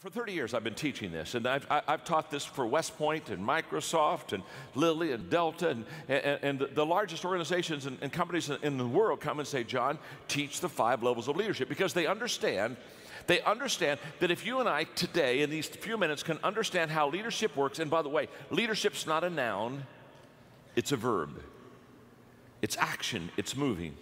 For 30 years, I've been teaching this, and I've, I've taught this for West Point and Microsoft and Lilly and Delta, and, and, and the largest organizations and, and companies in the world come and say, John, teach the five levels of leadership because they understand. They understand that if you and I today, in these few minutes, can understand how leadership works, and by the way, leadership's not a noun, it's a verb. It's action, it's moving.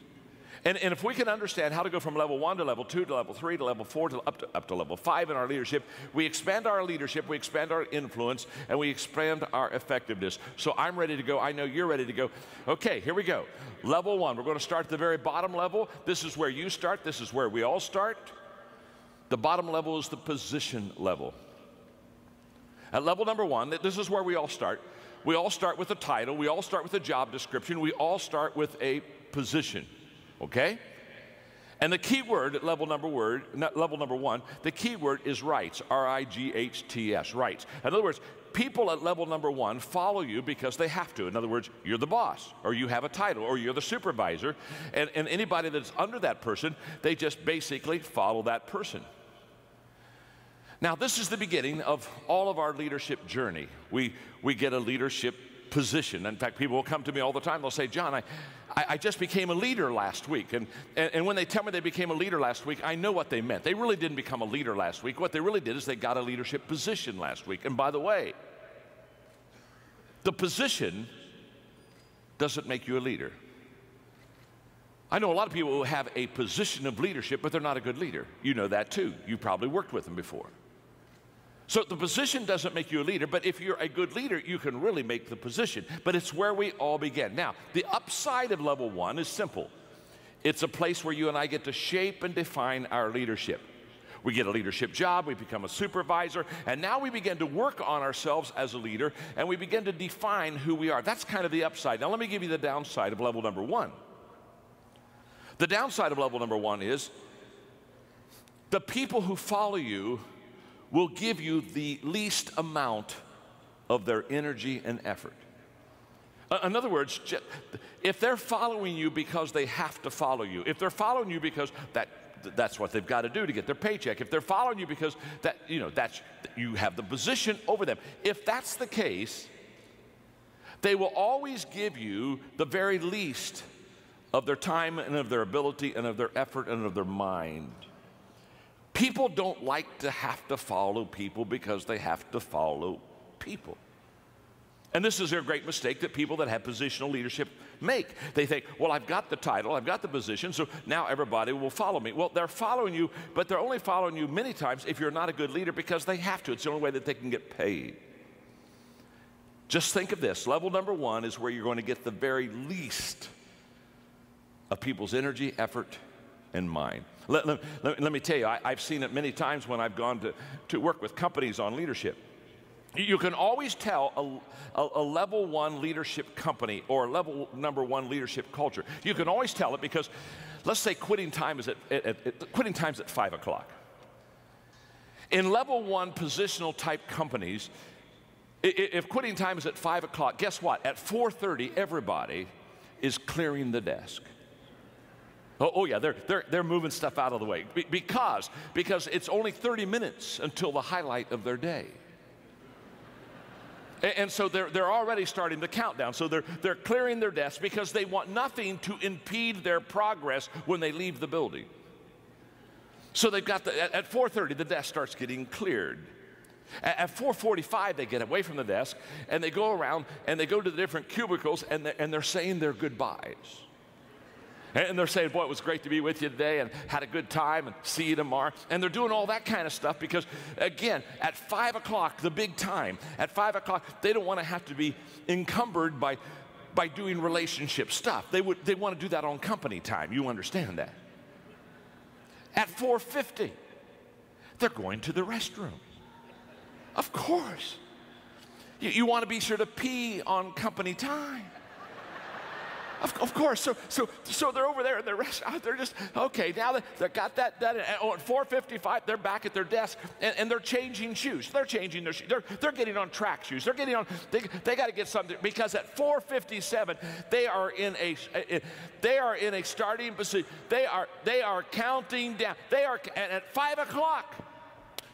And, and if we can understand how to go from level one to level two to level three to level four to up, to up to level five in our leadership, we expand our leadership, we expand our influence, and we expand our effectiveness. So I'm ready to go. I know you're ready to go. Okay, here we go. Level one. We're going to start at the very bottom level. This is where you start, this is where we all start. The bottom level is the position level. At level number one, this is where we all start. We all start with a title, we all start with a job description, we all start with a position okay? And the key word at level number word, level number one, the key word is rights, R-I-G-H-T-S, rights. In other words, people at level number one follow you because they have to. In other words, you're the boss, or you have a title, or you're the supervisor, and, and anybody that's under that person, they just basically follow that person. Now, this is the beginning of all of our leadership journey. We, we get a leadership position. In fact, people will come to me all the time. They'll say, John, I, I, just became a leader last week. And, and, and when they tell me they became a leader last week, I know what they meant. They really didn't become a leader last week. What they really did is they got a leadership position last week. And by the way, the position doesn't make you a leader. I know a lot of people who have a position of leadership, but they're not a good leader. You know that too. You probably worked with them before. So the position doesn't make you a leader, but if you're a good leader, you can really make the position. But it's where we all begin. Now, the upside of level one is simple it's a place where you and I get to shape and define our leadership. We get a leadership job, we become a supervisor, and now we begin to work on ourselves as a leader and we begin to define who we are. That's kind of the upside. Now, let me give you the downside of level number one. The downside of level number one is the people who follow you will give you the least amount of their energy and effort. In other words, if they're following you because they have to follow you, if they're following you because that that's what they've got to do to get their paycheck. If they're following you because that you know that's you have the position over them. If that's the case, they will always give you the very least of their time and of their ability and of their effort and of their mind. People don't like to have to follow people because they have to follow people. And this is a great mistake that people that have positional leadership make. They think, well, I've got the title, I've got the position, so now everybody will follow me. Well, they're following you, but they're only following you many times if you're not a good leader because they have to. It's the only way that they can get paid. Just think of this level number one is where you're going to get the very least of people's energy, effort, and mind. Let, let, let, let me tell you, I, have seen it many times when I've gone to, to work with companies on leadership. You can always tell a, a, a, level one leadership company or a level number one leadership culture. You can always tell it because, let's say, quitting time is at, at, at quitting time's at five o'clock. In level one positional type companies, if quitting time is at five o'clock, guess what? At 4:30, everybody is clearing the desk. Oh, oh, yeah, they're, they're, they're moving stuff out of the way. Be because, because it's only 30 minutes until the highlight of their day. And, and so they're, they're already starting the countdown. So they're, they're clearing their desks because they want nothing to impede their progress when they leave the building. So they've got the, at, at 4.30, the desk starts getting cleared. At, at 4.45, they get away from the desk and they go around and they go to the different cubicles and they're, and they're saying their goodbyes. And they're saying, Boy, it was great to be with you today and had a good time and see you tomorrow. And they're doing all that kind of stuff because, again, at five o'clock, the big time, at five o'clock, they don't want to have to be encumbered by, by doing relationship stuff. They, would, they want to do that on company time. You understand that. At 4.50, they're going to the restroom. Of course. You, you want to be sure to pee on company time. Of, of, course. So, so, so they're over there in the restaurant. They're just, okay, now they, they got that done. And uh, oh, at 4.55, they're back at their desk and, and they're changing shoes. They're changing their shoes. They're, they're getting on track shoes. They're getting on, they, they got to get something because at 4.57, they are in a, they are in a starting position. They are, they are counting down. They are, and at 5 o'clock,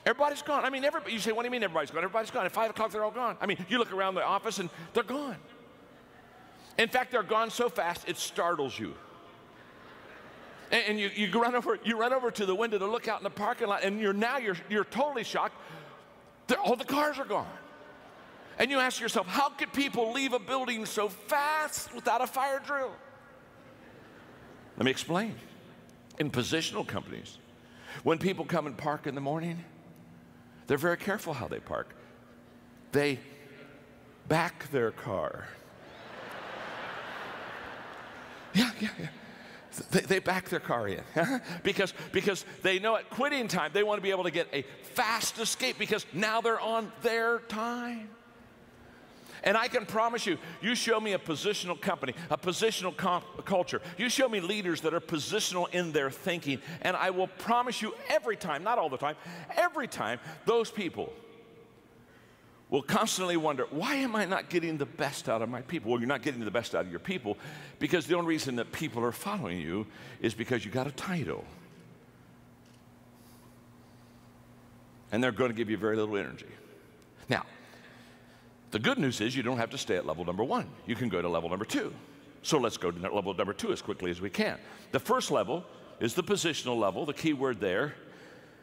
Everybody's gone. I mean, everybody, you say, what do you mean everybody's gone? Everybody's gone. At 5 o'clock, they're all gone. I mean, you look around the office and they're gone. In fact, they're gone so fast, it startles you. And, and you, you run over, you run over to the window to look out in the parking lot, and you're now you're, you're totally shocked. They're, all the cars are gone. And you ask yourself, how could people leave a building so fast without a fire drill? Let me explain. In positional companies, when people come and park in the morning, they're very careful how they park. They back their car. Yeah, yeah, yeah. They, they back their car in because, because they know at quitting time they want to be able to get a fast escape because now they're on their time. And I can promise you, you show me a positional company, a positional culture. You show me leaders that are positional in their thinking, and I will promise you every time, not all the time, every time, those people will constantly wonder, why am I not getting the best out of my people? Well, you're not getting the best out of your people because the only reason that people are following you is because you got a title. And they're going to give you very little energy. Now, the good news is you don't have to stay at level number one. You can go to level number two. So let's go to level number two as quickly as we can. The first level is the positional level. The key word there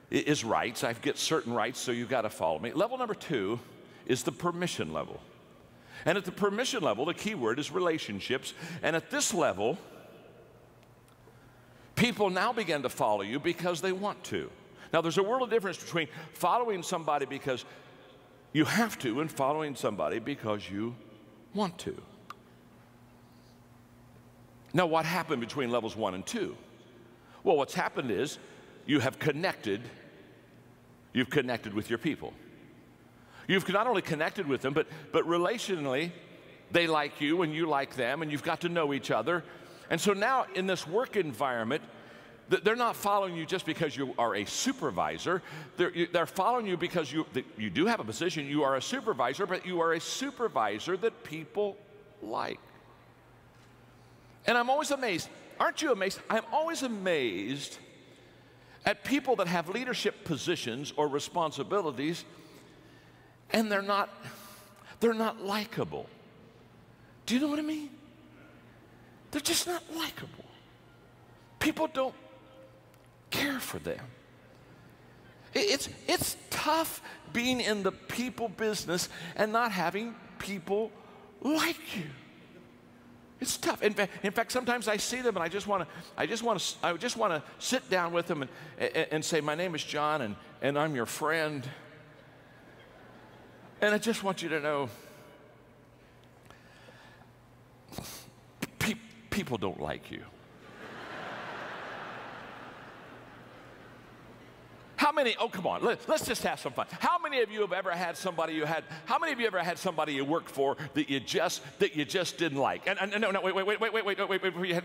is rights. I get certain rights, so you've got to follow me. Level number two is the permission level. And at the permission level, the key word is relationships. And at this level, people now begin to follow you because they want to. Now, there's a world of difference between following somebody because you have to and following somebody because you want to. Now, what happened between levels one and two? Well, what's happened is you have connected, you've connected with your people. You've not only connected with them, but, but relationally, they like you and you like them, and you've got to know each other. And so now in this work environment, they're not following you just because you are a supervisor. They're, they're following you because you, you do have a position. You are a supervisor, but you are a supervisor that people like. And I'm always amazed. Aren't you amazed? I'm always amazed at people that have leadership positions or responsibilities and they're not they're not likable. Do you know what I mean? They're just not likable. People don't care for them. It's, it's tough being in the people business and not having people like you. It's tough. In fact, in fact, sometimes I see them and I just want to, I just want to, I just want to sit down with them and, and, and, say, my name is John and, and I'm your friend. And I just want you to know, pe people don't like you. How many, oh, come on, let, us just have some fun. How many of you have ever had somebody you had, how many of you ever had somebody you worked for that you just, that you just didn't like? And, and no, no, wait, wait, wait, wait, wait, wait, wait, wait, wait,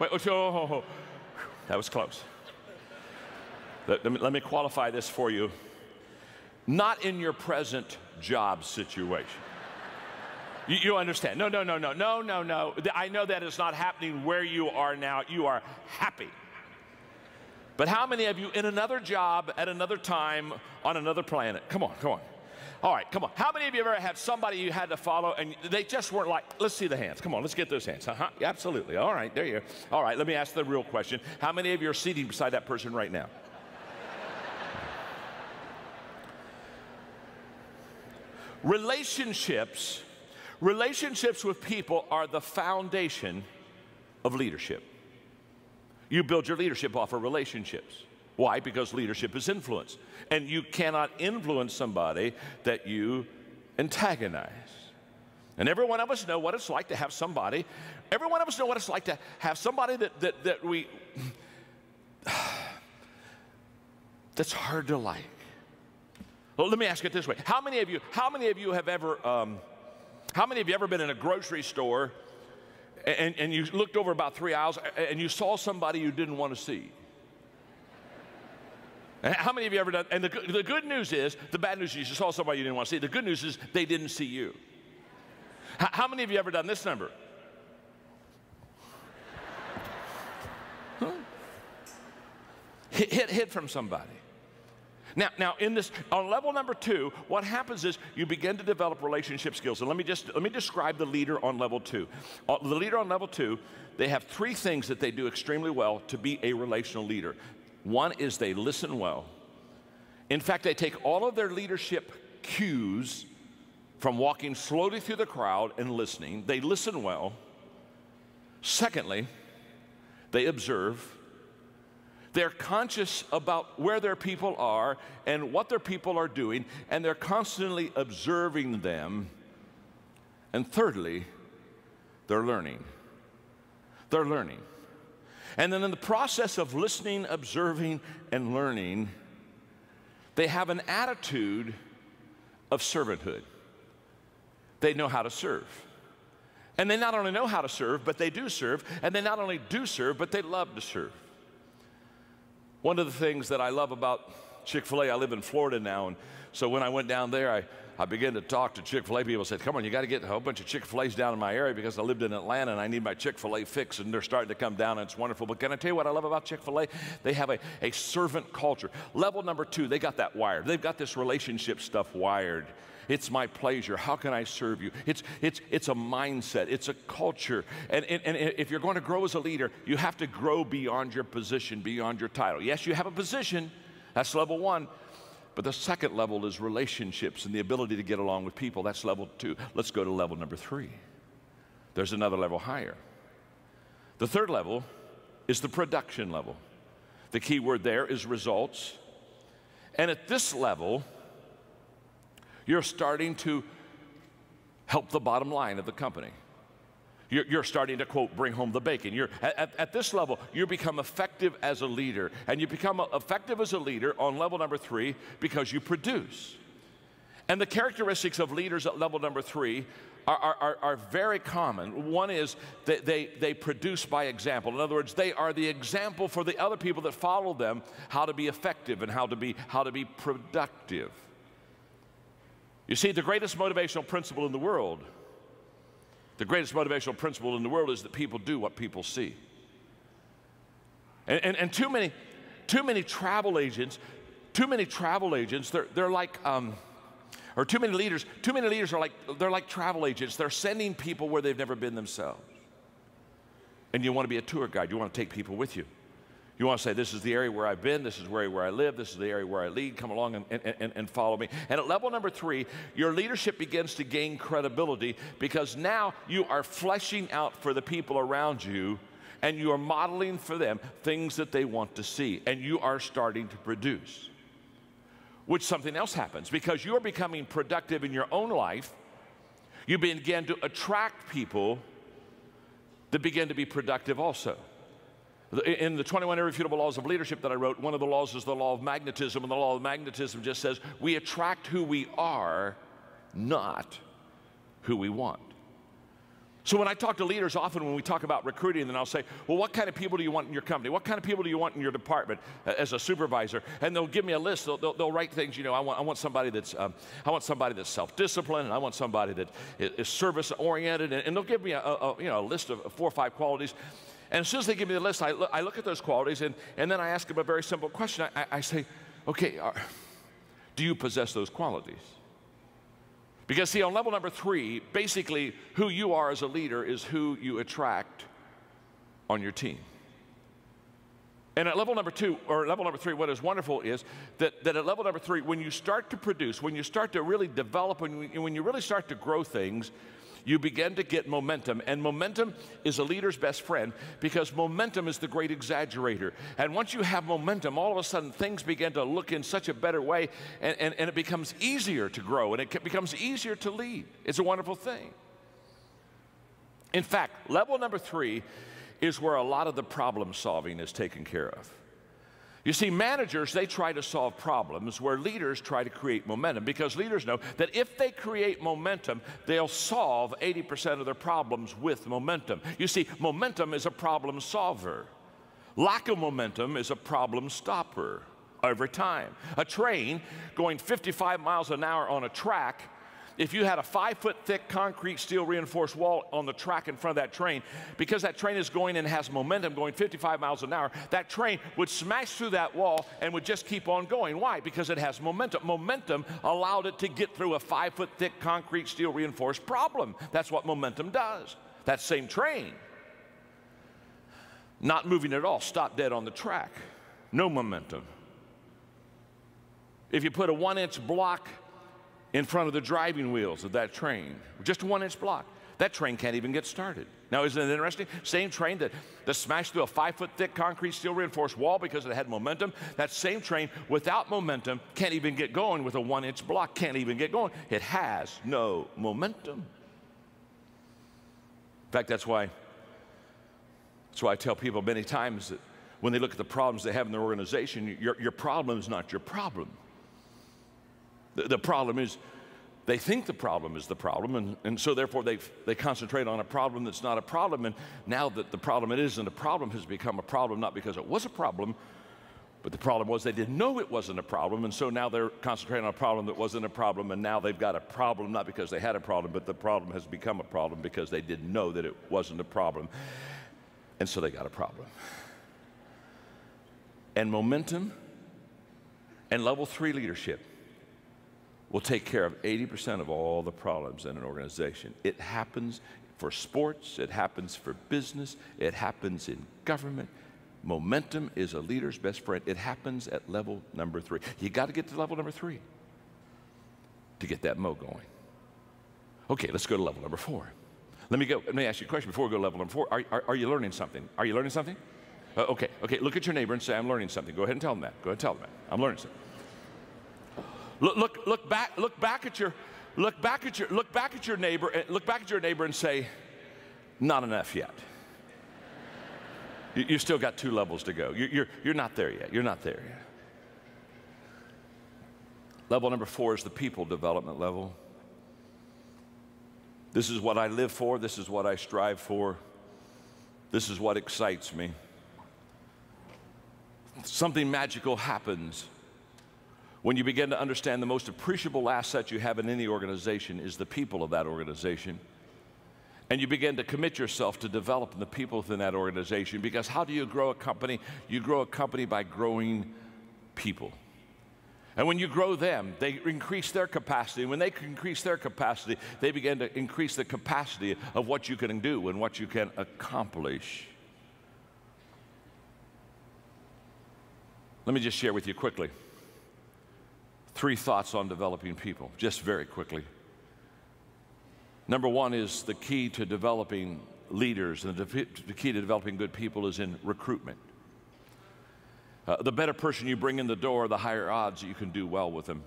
wait, wait, oh, oh, that was close. Let, let, me, let me qualify this for you. Not in your present job situation. You, you, understand? No, no, no, no, no, no, no. I know that is not happening where you are now. You are happy. But how many of you in another job at another time on another planet? Come on, come on. All right, come on. How many of you ever had somebody you had to follow and they just weren't like, let's see the hands. Come on, let's get those hands. Uh-huh. Absolutely. All right, there you are. All right, let me ask the real question. How many of you are seated beside that person right now? Relationships, relationships with people are the foundation of leadership. You build your leadership off of relationships. Why? Because leadership is influence. And you cannot influence somebody that you antagonize. And every one of us know what it's like to have somebody, every one of us know what it's like to have somebody that, that, that we, that's hard to like. Well, let me ask it this way. How many of you, how many of you have ever, um, how many of you ever been in a grocery store and, and you looked over about three aisles and you saw somebody you didn't want to see. How many of you ever done? And the, the good news is, the bad news is you saw somebody you didn't want to see. The good news is they didn't see you. How, how many of you ever done this number? Huh? Hit, hit, hit from somebody. Now, now in this on level number two, what happens is you begin to develop relationship skills. And let me just let me describe the leader on level two. Uh, the leader on level two, they have three things that they do extremely well to be a relational leader. One is they listen well. In fact, they take all of their leadership cues from walking slowly through the crowd and listening. They listen well. Secondly, they observe. They're conscious about where their people are and what their people are doing, and they're constantly observing them. And thirdly, they're learning. They're learning. And then in the process of listening, observing, and learning, they have an attitude of servanthood. They know how to serve. And they not only know how to serve, but they do serve. And they not only do serve, but they love to serve. One of the things that I love about Chick fil A, I live in Florida now, and so when I went down there, I, I began to talk to Chick fil A people. said, Come on, you got to get a whole bunch of Chick fil A's down in my area because I lived in Atlanta and I need my Chick fil A fix, and they're starting to come down, and it's wonderful. But can I tell you what I love about Chick fil A? They have a, a servant culture. Level number two, they got that wired. They've got this relationship stuff wired. It's my pleasure. How can I serve you? It's, it's, it's a mindset, it's a culture. And, and, and if you're going to grow as a leader, you have to grow beyond your position, beyond your title. Yes, you have a position, that's level one. But the second level is relationships and the ability to get along with people. That's level two. Let's go to level number three. There's another level higher. The third level is the production level. The key word there is results. And at this level, you're starting to help the bottom line of the company. You're, you're, starting to quote, bring home the bacon. You're, at, at, this level, you become effective as a leader. And you become uh, effective as a leader on level number three because you produce. And the characteristics of leaders at level number three are, are, are very common. One is that they, they produce by example. In other words, they are the example for the other people that follow them how to be effective and how to be, how to be productive. You see, the greatest motivational principle in the world, the greatest motivational principle in the world is that people do what people see. And, and, and too, many, too many travel agents, too many travel agents, they're, they're like, um, or too many leaders, too many leaders are like, they're like travel agents. They're sending people where they've never been themselves. And you want to be a tour guide, you want to take people with you. You want to say, This is the area where I've been, this is where, where I live, this is the area where I lead, come along and, and, and follow me. And at level number three, your leadership begins to gain credibility because now you are fleshing out for the people around you and you are modeling for them things that they want to see, and you are starting to produce. Which something else happens because you're becoming productive in your own life, you begin to attract people that begin to be productive also. In the 21 Irrefutable Laws of Leadership that I wrote, one of the laws is the law of magnetism, and the law of magnetism just says we attract who we are, not who we want. So when I talk to leaders, often when we talk about recruiting, then I'll say, well, what kind of people do you want in your company? What kind of people do you want in your department uh, as a supervisor? And they'll give me a list. They'll, they'll, they'll write things, you know, I want, I want somebody that's, um, I want somebody that's self-disciplined, and I want somebody that is service-oriented, and, and, they'll give me a, a, you know, a list of four or five qualities. And as soon as they give me the list, I look, I look at those qualities and, and then I ask them a very simple question. I, I say, okay, uh, do you possess those qualities? Because, see, on level number three, basically who you are as a leader is who you attract on your team. And at level number two, or level number three, what is wonderful is that, that at level number three, when you start to produce, when you start to really develop, when when you really start to grow things, you begin to get momentum. And momentum is a leader's best friend because momentum is the great exaggerator. And once you have momentum, all of a sudden things begin to look in such a better way and, and, and it becomes easier to grow and it becomes easier to lead. It's a wonderful thing. In fact, level number three is where a lot of the problem solving is taken care of. You see, managers, they try to solve problems where leaders try to create momentum because leaders know that if they create momentum, they'll solve 80% of their problems with momentum. You see, momentum is a problem solver. Lack of momentum is a problem stopper every time. A train going 55 miles an hour on a track if you had a five foot thick concrete steel reinforced wall on the track in front of that train, because that train is going and has momentum going 55 miles an hour, that train would smash through that wall and would just keep on going. Why? Because it has momentum. Momentum allowed it to get through a five foot thick concrete steel reinforced problem. That's what momentum does. That same train, not moving at all, stopped dead on the track. No momentum. If you put a one inch block in front of the driving wheels of that train, just a one inch block. That train can't even get started. Now, isn't it interesting? Same train that, that smashed through a five foot thick concrete steel reinforced wall because it had momentum, that same train without momentum can't even get going with a one inch block, can't even get going. It has no momentum. In fact, that's why, that's why I tell people many times that when they look at the problems they have in their organization, your, your problem is not your problem. The, the problem is they think the problem is the problem, and, and so therefore they, they concentrate on a problem that's not a problem. And now that the problem it isn't a problem has become a problem, not because it was a problem, but the problem was they didn't know it wasn't a problem, and so now they're concentrating on a problem that wasn't a problem, and now they've got a problem not because they had a problem, but the problem has become a problem because they didn't know that it wasn't a problem, and so they got a problem. And momentum and level three leadership will take care of 80% of all the problems in an organization. It happens for sports, it happens for business, it happens in government. Momentum is a leader's best friend. It happens at level number three. You got to get to level number three to get that mo going. Okay, let's go to level number four. Let me go. Let me ask you a question before we go to level number four. Are, are, are you learning something? Are you learning something? Uh, okay, okay. Look at your neighbor and say, "I'm learning something." Go ahead and tell them that. Go ahead and tell them that. I'm learning something. Look, look, look back, look back at your, look back at your, look back at your neighbor, and look back at your neighbor and say, not enough yet. you, you still got two levels to go. You, you're, you're not there yet. You're not there yet. Level number four is the people development level. This is what I live for. This is what I strive for. This is what excites me. Something magical happens when you begin to understand the most appreciable asset you have in any organization is the people of that organization. And you begin to commit yourself to developing the people within that organization because how do you grow a company? You grow a company by growing people. And when you grow them, they increase their capacity. And when they increase their capacity, they begin to increase the capacity of what you can do and what you can accomplish. Let me just share with you quickly three thoughts on developing people, just very quickly. Number one is the key to developing leaders and the key to developing good people is in recruitment. Uh, the better person you bring in the door, the higher odds that you can do well with them.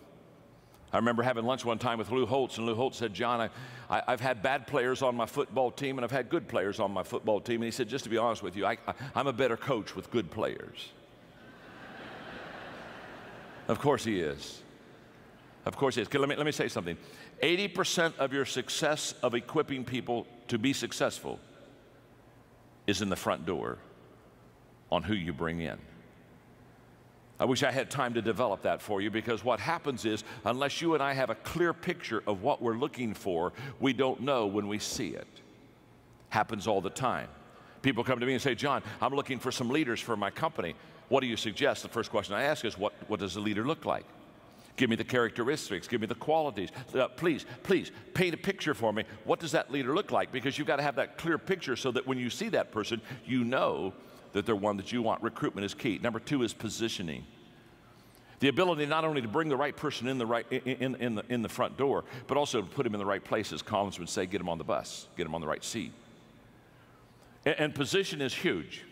I remember having lunch one time with Lou Holtz, and Lou Holtz said, John, I, have had bad players on my football team, and I've had good players on my football team. And he said, just to be honest with you, I, I, I'm a better coach with good players. of course he is. Of course it is. Let me, let me say something. 80% of your success of equipping people to be successful is in the front door on who you bring in. I wish I had time to develop that for you because what happens is, unless you and I have a clear picture of what we're looking for, we don't know when we see it. Happens all the time. People come to me and say, John, I'm looking for some leaders for my company. What do you suggest? The first question I ask is, what, what does a leader look like? Give me the characteristics, give me the qualities. Uh, please, please paint a picture for me. What does that leader look like? Because you've got to have that clear picture so that when you see that person, you know that they're one that you want. Recruitment is key. Number two is positioning. The ability not only to bring the right person in the right in, in, the, in the front door, but also to put him in the right places. Collins would say, get him on the bus, get him on the right seat. and, and position is huge.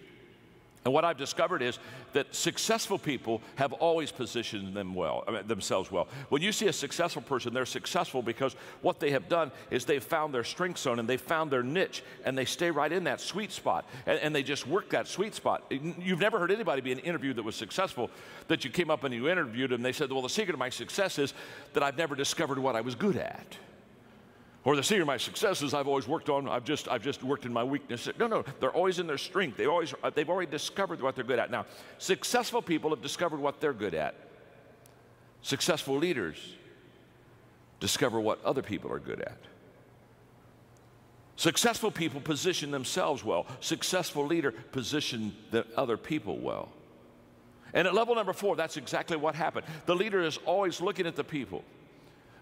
And what I've discovered is that successful people have always positioned them well, themselves well. When you see a successful person, they're successful because what they have done is they've found their strength zone and they found their niche and they stay right in that sweet spot and, and they just work that sweet spot. You've never heard anybody be an interview that was successful that you came up and you interviewed them they said, Well, the secret of my success is that I've never discovered what I was good at. Or the secret of my successes I've always worked on, I've just, I've just worked in my weakness. No, no, they're always in their strength. They always, uh, they've already discovered what they're good at. Now, successful people have discovered what they're good at. Successful leaders discover what other people are good at. Successful people position themselves well. Successful leader position the other people well. And at level number four, that's exactly what happened. The leader is always looking at the people,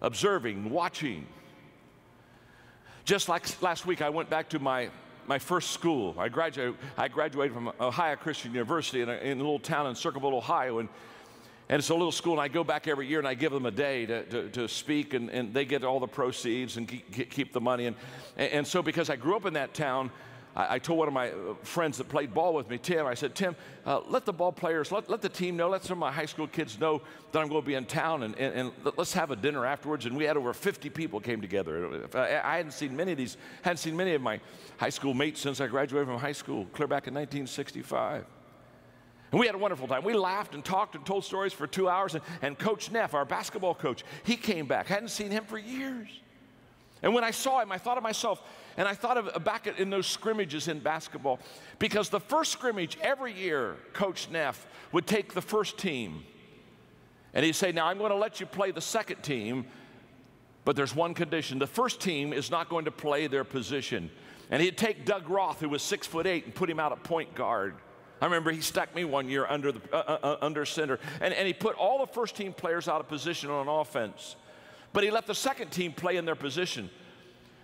observing, watching. Just like last week, I went back to my, my first school. I graduated, I graduated from Ohio Christian University in a, in a little town in Circleville, Ohio. And and it's a little school, and I go back every year and I give them a day to, to, to speak, and, and they get all the proceeds and keep, keep the money. And, and so, because I grew up in that town, I, I told one of my uh, friends that played ball with me, Tim, I said, Tim, uh, let the ball players, let, let the team know, let some of my high school kids know that I'm going to be in town, and, and, and let's have a dinner afterwards. And we had over 50 people came together. I, I hadn't seen many of these, hadn't seen many of my high school mates since I graduated from high school, clear back in 1965. And we had a wonderful time. We laughed and talked and told stories for two hours. And, and Coach Neff, our basketball coach, he came back. I Hadn't seen him for years. And when I saw him, I thought of myself, and I thought of back in those scrimmages in basketball, because the first scrimmage every year, Coach Neff would take the first team, and he'd say, "Now I'm going to let you play the second team, but there's one condition: the first team is not going to play their position." And he'd take Doug Roth, who was six foot eight, and put him out at point guard. I remember he stuck me one year under, the, uh, uh, uh, under center, and, and he put all the first team players out of position on offense. But he let the second team play in their position.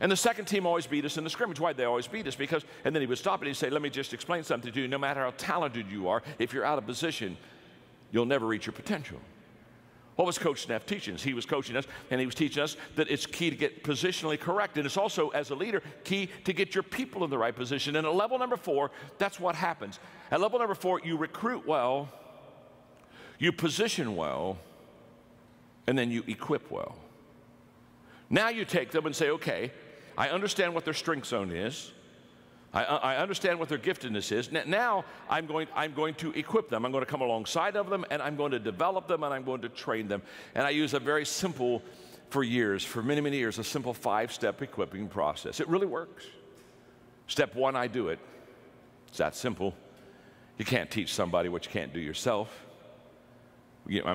And the second team always beat us in the scrimmage. Why'd they always beat us? Because, and then he would stop and he'd say, Let me just explain something to you. No matter how talented you are, if you're out of position, you'll never reach your potential. What was Coach Neff teaching us? He was coaching us, and he was teaching us that it's key to get positionally correct. And it's also, as a leader, key to get your people in the right position. And at level number four, that's what happens. At level number four, you recruit well, you position well, and then you equip well. Now you take them and say, okay, I understand what their strength zone is. I, I, understand what their giftedness is. Now I'm going, I'm going to equip them. I'm going to come alongside of them and I'm going to develop them and I'm going to train them. And I use a very simple, for years, for many, many years, a simple five step equipping process. It really works. Step one, I do it. It's that simple. You can't teach somebody what you can't do yourself.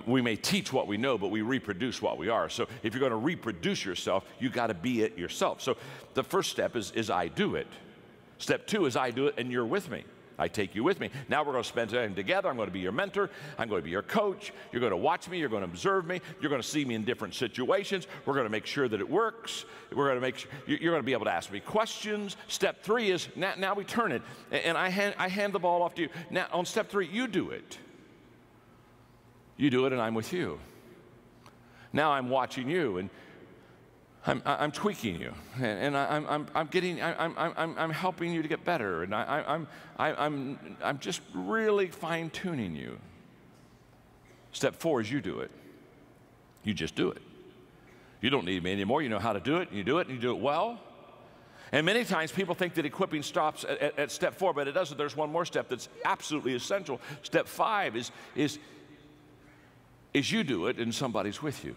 We may teach what we know, but we reproduce what we are. So if you're going to reproduce yourself, you got to be it yourself. So the first step is, is I do it. Step two is I do it and you're with me. I take you with me. Now we're going to spend time together. I'm going to be your mentor. I'm going to be your coach. You're going to watch me. You're going to observe me. You're going to see me in different situations. We're going to make sure that it works. We're going to make sure you're going to be able to ask me questions. Step three is now, now we turn it and I hand, I hand the ball off to you. Now on step three, you do it. You do it and I'm with you. Now I'm watching you and I'm, I'm tweaking you, and, I'm, I'm, I'm getting, I'm, I'm, I'm helping you to get better, and I'm I'm, I'm, I'm just really fine tuning you. Step four is you do it. You just do it. You don't need me anymore. You know how to do it, and you do it, and you do it well. And many times people think that equipping stops at, at, at, step four, but it doesn't. There's one more step that's absolutely essential. Step five is, is, is you do it and somebody's with you.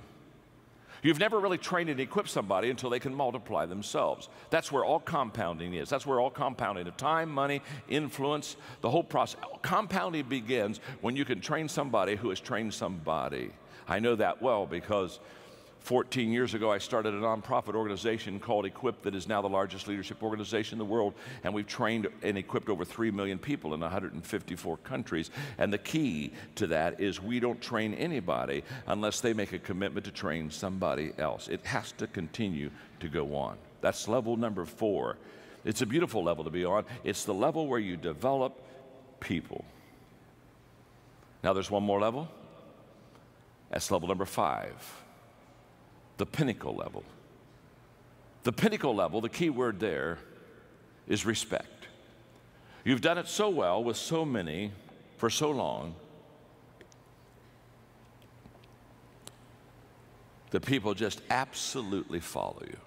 You've never really trained and equipped somebody until they can multiply themselves. That's where all compounding is. That's where all compounding of time, money, influence, the whole process. Compounding begins when you can train somebody who has trained somebody. I know that well because 14 years ago, I started a nonprofit organization called Equip that is now the largest leadership organization in the world. And we've trained and equipped over 3 million people in 154 countries. And the key to that is we don't train anybody unless they make a commitment to train somebody else. It has to continue to go on. That's level number four. It's a beautiful level to be on. It's the level where you develop people. Now, there's one more level. That's level number five the pinnacle level. The pinnacle level, the key word there is respect. You've done it so well with so many for so long that people just absolutely follow you.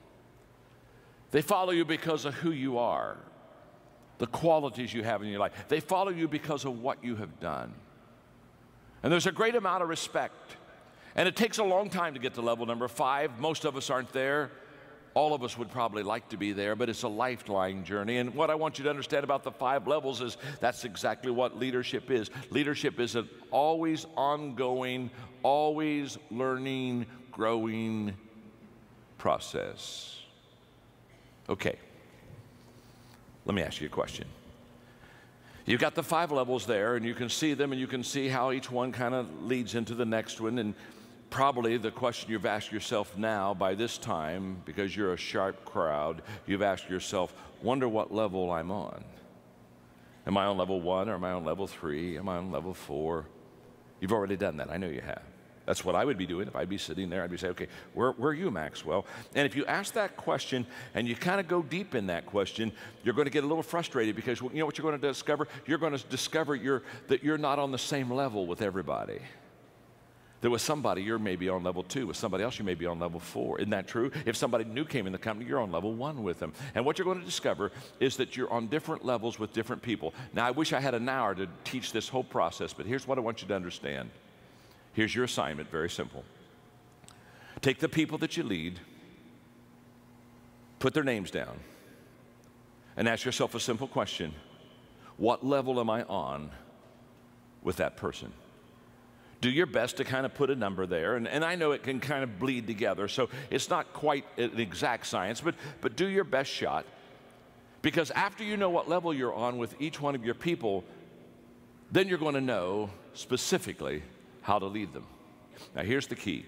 They follow you because of who you are, the qualities you have in your life. They follow you because of what you have done. And there's a great amount of respect and it takes a long time to get to level number five. Most of us aren't there. All of us would probably like to be there, but it's a lifeline journey. And what I want you to understand about the five levels is that's exactly what leadership is. Leadership is an always ongoing, always learning, growing process. Okay, let me ask you a question. You've got the five levels there, and you can see them, and you can see how each one kind of leads into the next one. And probably the question you've asked yourself now by this time, because you're a sharp crowd, you've asked yourself, wonder what level I'm on. Am I on level one, or am I on level three? Am I on level four? You've already done that. I know you have. That's what I would be doing if I'd be sitting there. I'd be saying, okay, where, where are you, Maxwell? And if you ask that question and you kind of go deep in that question, you're going to get a little frustrated because you know what you're going to discover? You're going to discover you're, that you're not on the same level with everybody. That with somebody, you're maybe on level two. With somebody else, you may be on level four. Isn't that true? If somebody new came in the company, you're on level one with them. And what you're going to discover is that you're on different levels with different people. Now, I wish I had an hour to teach this whole process, but here's what I want you to understand. Here's your assignment, very simple. Take the people that you lead, put their names down, and ask yourself a simple question What level am I on with that person? Do your best to kind of put a number there. And, and I know it can kind of bleed together, so it's not quite an exact science, but, but do your best shot. Because after you know what level you're on with each one of your people, then you're going to know specifically how to lead them. Now, here's the key.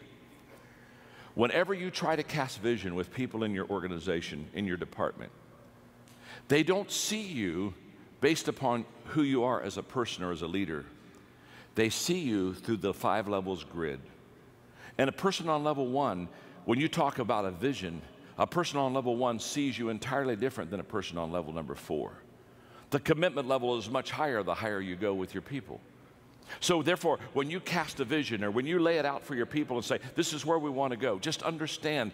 Whenever you try to cast vision with people in your organization, in your department, they don't see you based upon who you are as a person or as a leader. They see you through the five levels grid. And a person on level one, when you talk about a vision, a person on level one sees you entirely different than a person on level number four. The commitment level is much higher the higher you go with your people. So, therefore, when you cast a vision or when you lay it out for your people and say, This is where we want to go, just understand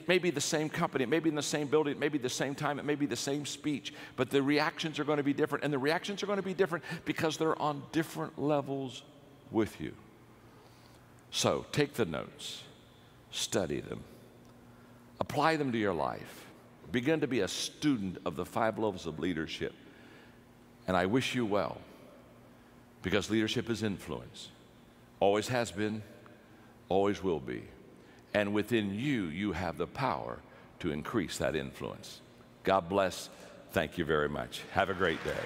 it may be the same company, it may be in the same building, it may be the same time, it may be the same speech, but the reactions are going to be different. And the reactions are going to be different because they're on different levels with you. So take the notes, study them, apply them to your life, begin to be a student of the five levels of leadership. And I wish you well because leadership is influence, always has been, always will be. And within you, you have the power to increase that influence. God bless. Thank you very much. Have a great day.